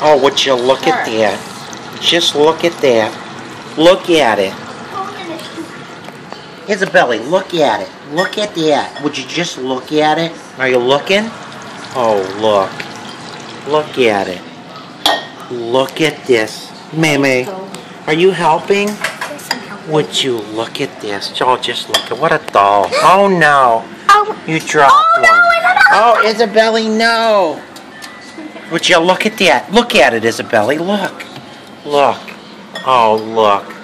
Oh, would you look at that? Just look at that. Look at it. Isabelli, look at it. Look at that. Would you just look at it? Are you looking? Oh, look. Look at it. Look at this. Meme, are you helping? Would you look at this? Oh, just look at what a doll. Oh no. Oh, You dropped Oh, no, one. Oh, Isabella. Oh, Isabelli, no. Would you look at that? Look at it, Isabelle. Look. Look. Oh, look.